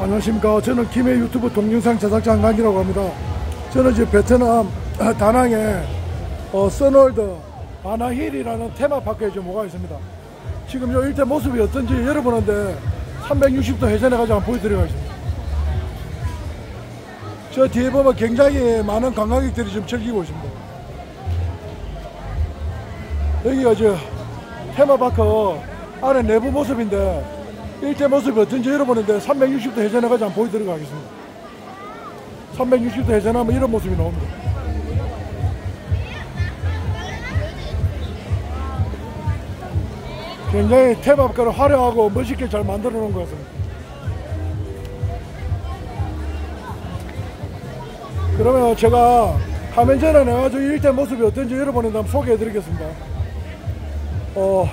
안녕하십니까. 저는 김해 유튜브 동영상 제작자 한강이라고 합니다. 저는 지금 베트남 다낭에 어, 서널드 바나힐이라는 테마파크에 지금 오가 있습니다. 지금 요 일대 모습이 어떤지 여러분한테 360도 회전해 가지고 한번 보여드리겠습니다. 저 뒤에 보면 굉장히 많은 관광객들이 지금 즐기고 있습니다. 여기가 저 테마파크 안에 내부 모습인데 일대 모습이 어떤지 여러분인데 360도 회전해 가지고 한번 보여드리고 하겠습니다. 360도 회전하면 이런 모습이 나옵니다. 굉장히 테마파크를 화려하고 멋있게 잘 만들어 놓은 것 같습니다. 그러면 제가 화면 전환해 가지고 일대 모습이 어떤지 여러분한테 한번 소개해 드리겠습니다. 어,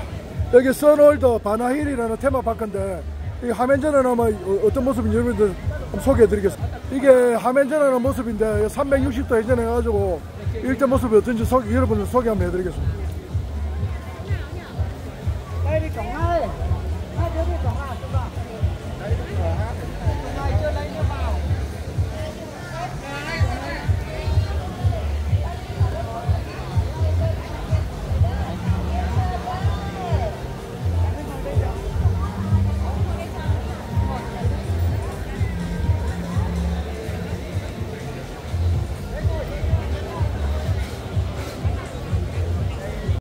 여기 선월드 바나힐이라는 테마파크인데 이 화면 전에는 아마 어떤 모습인지 여러분들 소개해드리겠습니다. 이게 화면 전에는 모습인데 360도 회전해가지고 일대 모습이 어떤지 소, 여러분들 소개 한번 해드리겠습니다.